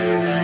Yeah.